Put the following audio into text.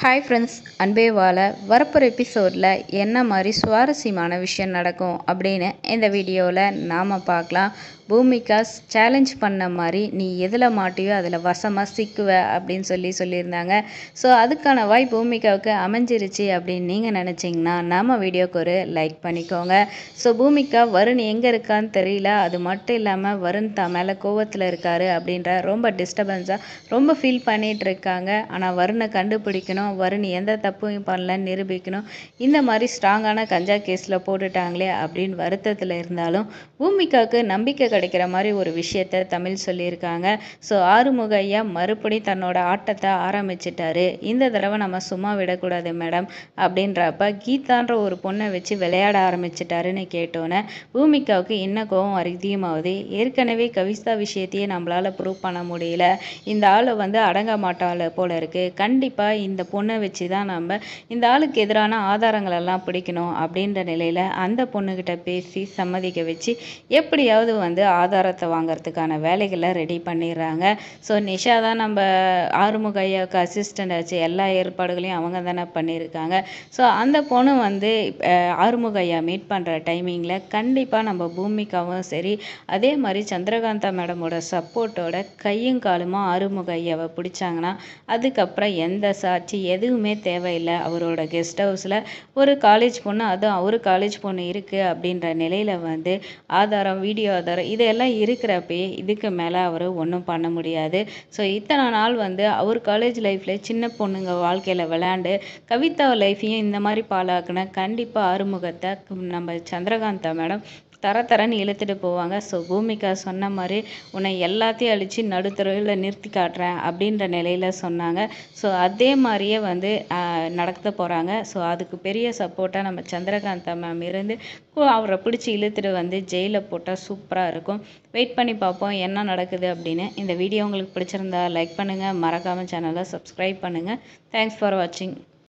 Hi friends அன்பே வாழ வரப்போகிற எபிசோடில் என்ன மாதிரி சுவாரஸ்யமான விஷயம் நடக்கும் அப்படின்னு இந்த வீடியோவில் நாம் பார்க்கலாம். பூமிகா சேலஞ்ச் பண்ண மாதிரி நீ எதில் மாட்டியோ அதில் வசமாக சிக்குவ அப்படின்னு சொல்லி சொல்லியிருந்தாங்க. ஸோ அதுக்கான வாய் பூமிகாவுக்கு அமைஞ்சிருச்சு அப்படின்னு நீங்கள் நினச்சிங்கன்னா நம்ம வீடியோக்கு ஒரு லைக் பண்ணிக்கோங்க. ஸோ பூமிகா வருண் எங்கே இருக்கான்னு தெரியல. அது மட்டும் இல்லாமல் வருண் தான் மேலே கோவத்தில் இருக்காரு அப்படின்ற ரொம்ப டிஸ்டர்பன்ஸாக ரொம்ப ஃபீல் பண்ணிகிட்டு இருக்காங்க. ஆனால் வருணை கண்டுபிடிக்கணும். வருண் எந்த தப்பும் பண்ணலன்னு நிரூபிக்கணும். இந்த மாதிரி ஸ்ட்ராங்கான கஞ்சா கேஸில் போட்டுட்டாங்களே அப்படின்னு வருத்தத்தில் இருந்தாலும் பூமிகாவுக்கு நம்பிக்கை கிடைக்கிற மாதிரி ஒரு விஷயத்த தமிழ் சொல்லியிருக்காங்க. ஸோ ஆறுமுக ஐயா மறுபடி தன்னோட ஆட்டத்தை ஆரம்பிச்சிட்டாரு. இந்த தடவை நம்ம சும்மா விடக்கூடாது மேடம் அப்படின்றப்ப கீதான்ற ஒரு பொண்ணை வச்சு விளையாட ஆரம்பிச்சிட்டாருன்னு கேட்டோன்னே பூமிகாவுக்கு இன்னும் கோபம் அதிகமாகுது ஏற்கனவே கவிதா விஷயத்தையே நம்மளால் ப்ரூவ் பண்ண முடியல. இந்த ஆளை வந்து அடங்க மாட்டாள் போல இருக்குது கண்டிப்பாக இந்த பொண்ணை வச்சு தான் நம்ம இந்த ஆளுக்கு எதிரான ஆதாரங்கள் எல்லாம் பிடிக்கணும் அப்படின்ற நிலையில் அந்த பொண்ணுக்கிட்ட பேசி சம்மதிக்க வச்சு எப்படியாவது வந்து ஆதாரத்தை வாங்கிறதுக்கான வேலைகளை ரெடி பண்ணிடுறாங்க. ஸோ நிஷா தான் நம்ம ஆறுமுக ஐயாவுக்கு அசிஸ்டண்ட் ஆச்சு. எல்லா ஏற்பாடுகளையும் அவங்க தானே பண்ணியிருக்காங்க. ஸோ அந்த பொண்ணு வந்து அஹ், ஆறுமுக ஐயா மீட் பண்ணுற டைமிங்கில் கண்டிப்பாக நம்ம பூமிக்காவும் சரி அதே மாதிரி சந்திரகாந்தா மேடமோட சப்போர்ட்டோட கையும் காலுமா ஆறுமுக ஐயாவை பிடிச்சாங்கன்னா அதுக்கப்புறம் எந்த சாட்சி எதுவுமே தேவையில்லை. அவரோட கெஸ்ட் ஹவுஸில் ஒரு காலேஜ் பொண்ணு அதுவும் அவர் காலேஜ் பொண்ணு இருக்குது அப்படின்ற நிலையில் வந்து ஆதாரம் வீடியோ ஆதாரம் இதெல்லாம் இருக்கிறப்பயே இதுக்கு மேலே அவர் ஒன்றும் பண்ண முடியாது. ஸோ இத்தனை நாள் வந்து அவர் காலேஜ் லைஃப்பில் சின்ன பொண்ணுங்க வாழ்க்கையில் விளையாண்டு கவிதா லைஃப்பையும் இந்த மாதிரி பாழாக்குன கண்டிப்பாக ஆறுமுகத்தை நம்ம சந்திரகாந்தா மேடம் தர தரன்னு இழுத்துட்டு போவாங்க. ஸோ பூமிகா சொன்ன மாதிரி உன்னை எல்லாத்தையும் அழித்து நடுத்தருவில் நிறுத்தி காட்டுறேன் அப்படின்ற நிலையில் சொன்னாங்க. ஸோ அதே மாதிரியே வந்து நடத்த போகிறாங்க ஸோ அதுக்கு பெரிய சப்போர்ட்டாக நம்ம சந்திரகாந்தா மேம் இருந்து அவரை பிடிச்சி இழுத்துட்டு வந்து ஜெயிலில் போட்டால் சூப்பராக இருக்கும். வெயிட் பண்ணி பார்ப்போம் என்ன நடக்குது அப்படின்னு. இந்த வீடியோ உங்களுக்கு பிடிச்சிருந்தா லைக் பண்ணுங்கள் மறக்காமல் சேனலை சப்ஸ்கிரைப் பண்ணுங்கள் தேங்க்ஸ் ஃபார் வாட்சிங்